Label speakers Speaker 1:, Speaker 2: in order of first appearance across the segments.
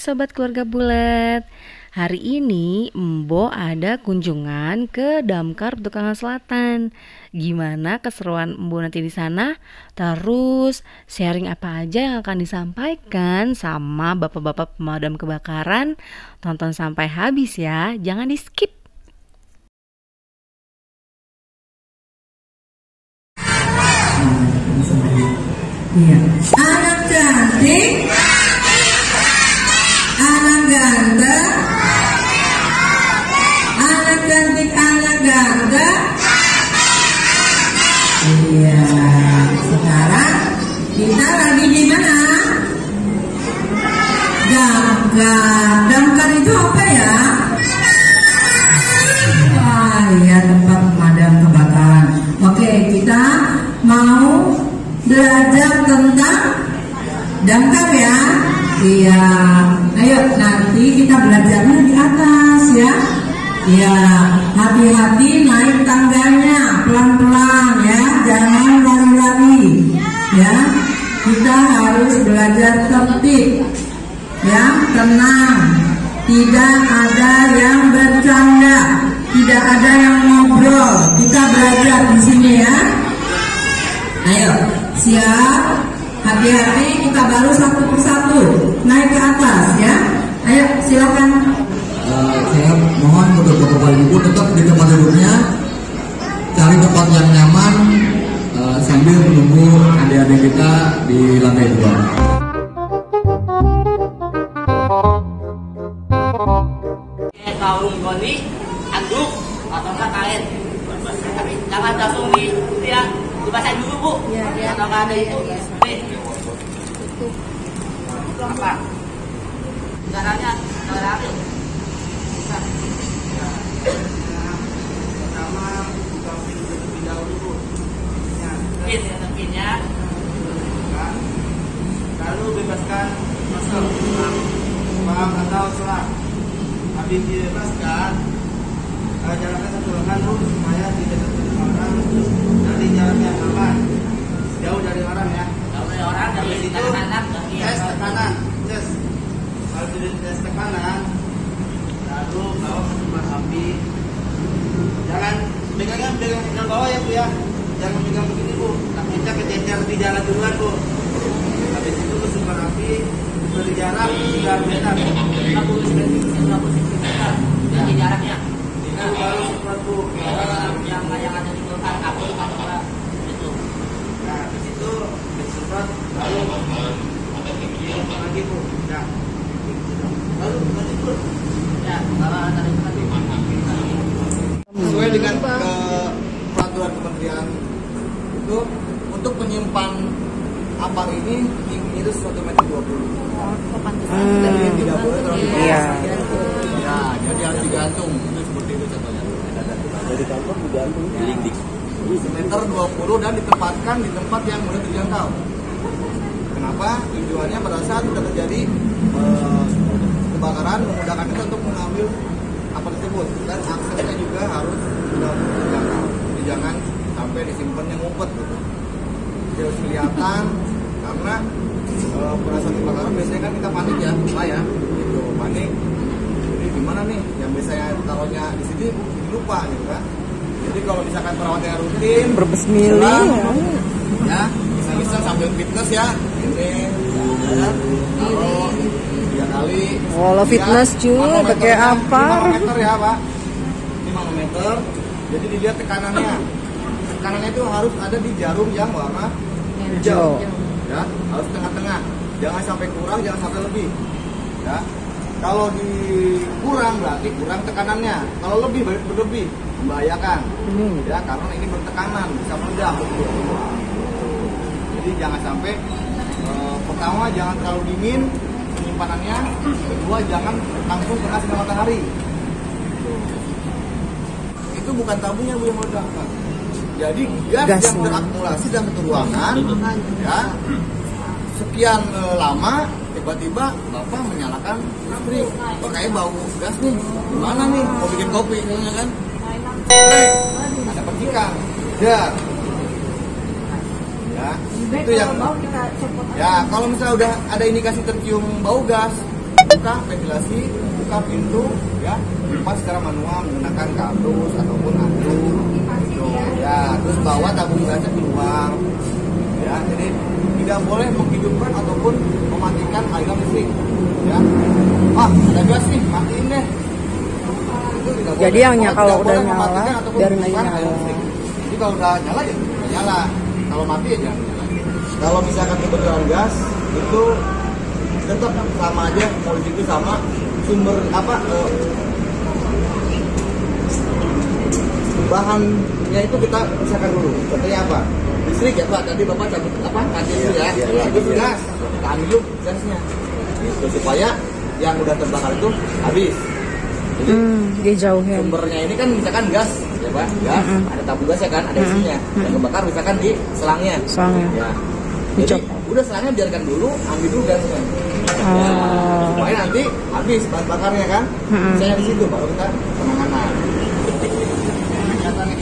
Speaker 1: Sobat Keluarga Bulat Hari ini Mbo ada kunjungan ke Damkar Petukangan Selatan Gimana keseruan Mbo nanti di sana? Terus sharing apa aja yang akan disampaikan sama bapak-bapak pemadam kebakaran Tonton sampai habis ya, jangan di skip
Speaker 2: Iya. Damkar ya. Iya. Ayo nanti kita belajarnya di atas ya. Iya, hati-hati naik tangganya pelan-pelan ya, jangan lari-lari. Ya, kita harus belajar tertib. Ya, tenang. Tidak ada yang bercanda, tidak ada yang ngobrol. Kita belajar di sini ya. Ayo, siap. Hati-hati, kita baru satu persatu naik ke atas ya. Ayo, silakan.
Speaker 3: Eh, saya mohon untuk bapak ibu tetap di tempat duduknya cari tempat yang nyaman eh, sambil menunggu adik-adik kita di lantai dua.
Speaker 4: pakai kaung goni, anduk, atau enggak kain. Tapi jangan langsung di ya, dibasahin dulu bu. Atau enggak ada itu. Nih. Apa? Caranya, caranya.
Speaker 5: pertama buka pintu terlebih dahulu bu ya,
Speaker 4: Pin, ya, pinnya.
Speaker 5: kan? lalu bebaskan masker paham atau selang habis dibebaskan eh, jalankan satu lengan supaya tidak orang dari jarak yang aman jauh dari orang ya
Speaker 4: Kalau ada orang dari
Speaker 5: habis itu
Speaker 4: anak-anak,
Speaker 5: tekanan. Tes kalau sudah tes tekanan lalu bawa ke sumber api. Jangan pegangan pegang pegang bawah ya bu ya. Jangan pegang begini bu. Takutnya kececer di jalan duluan bu. Habis itu ke sumber api beri jarak 3 meter
Speaker 4: 50 cm, 50 cm. Jadi jaraknya.
Speaker 5: itu baru semprot bu
Speaker 4: Eh, yang yang ada di kulkas aku atau enggak itu.
Speaker 5: nah habis itu disemprot lalu disemprot lagi bu nah lalu lanjut bu
Speaker 4: Ya, kalau ada itu nanti
Speaker 3: Sesuai dengan ke peraturan kementerian itu untuk menyimpan apar ini tingginya itu 1 meter 20 jadi tidak boleh terlalu bawah
Speaker 1: Iya.
Speaker 3: ya jadi harus digantung. Itu seperti itu contohnya. Dari kantor digantung. Di semeter 20 dan ditempatkan di tempat yang mudah terjangkau kenapa? Tujuannya pada saat sudah terjadi eh, kebakaran memudahkan kita untuk mengambil apa tersebut. Dan aksesnya juga harus sudah mudah terjangkau jadi jangan sampai disimpan yang ngumpet gitu Harus kelihatan karena pada saat kebakaran biasanya kan kita panik ya lupa ya gitu panik. Jadi gimana nih yang biasanya taruhnya di sini lupa gitu kan. Jadi kalau misalkan perawatnya rutin
Speaker 1: Berbesmili ya.
Speaker 3: ya bisa-bisa sambil fitness ya ini ya taruh tiga kali.
Speaker 1: Walau
Speaker 3: Ya,
Speaker 1: fitness, cuy, pakai apa?
Speaker 3: 5 meter ya pak. 5 meter jadi dilihat tekanannya. Tekanannya itu harus ada di jarum yang warna hijau ya harus tengah-tengah. Jangan sampai kurang jangan sampai lebih. Ya. Kalau dikurang berarti kurang tekanannya. Kalau lebih berarti berlebih. Membahayakan. Ya karena ini bertekanan bisa meledak jadi jangan sampai eh, pertama jangan terlalu dingin penyimpanannya. Kedua jangan langsung kena sinar matahari. Itu bukan tabungnya bu yang meledak Pak. Jadi gas
Speaker 1: Gasnya.
Speaker 3: yang terakumulasi dalam satu ruangan ya sekian eh, lama tiba-tiba bapak menyalakan listrik pakai bau gas nih. Gimana nih? Mau bikin kopi ya kan? Ada percikan ya. Ya itu yang ya kalau misalnya udah ada indikasi tercium bau gas buka ventilasi buka pintu ya. Lipat secara manual menggunakan kardus ataupun anduk gitu. Ya terus bawa tabung gasnya keluar ya jadi tidak boleh menghidupkan ataupun mematikan aliran listrik. Ya. Ah ada gas nih matiin deh. Itu tidak
Speaker 6: Jadi
Speaker 3: boleh.
Speaker 6: yang
Speaker 3: Oh,
Speaker 6: ny- kalau udah nyala, biarin aja nyala.
Speaker 3: jadi kalau udah nyala ya nyala. Kalau mati ya jangan nyala. Kalau misalkan kebetulan gas itu tetap sama aja polisi itu sama. Sumber apa eh, bahannya itu kita pisahkan dulu. Contohnya apa? Listrik ya pak. Tadi bapak cabut apa? Tadi itu ya. Itu gas. Kita ambil gasnya. Gitu supaya yang udah terbakar itu habis. Jadi
Speaker 6: Hmm, dijauhin.
Speaker 3: sumbernya ini kan misalkan gas ya pak. Gas ada tabung gas ya kan ada isinya. Yang kebakar misalkan di selangnya.
Speaker 6: Selangnya.
Speaker 3: ya. Jadi
Speaker 6: Dicop.
Speaker 3: udah selangnya biarkan dulu ambil dulu gasnya. Ya,
Speaker 6: Oh.
Speaker 3: supaya nanti habis bahan bakarnya kan.
Speaker 6: Mm-mm.
Speaker 3: misalnya di situ baru kita penanganan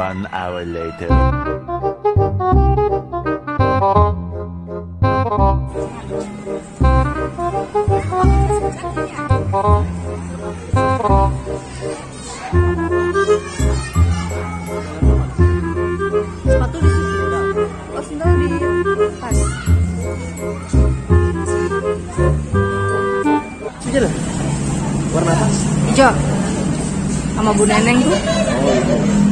Speaker 7: One hour later.
Speaker 6: Sepatu di situ. Oh, sendal di tas.
Speaker 5: Itu lah. Warna apa?
Speaker 6: Hijau. Sama Bu Neneng tuh.
Speaker 5: Oh,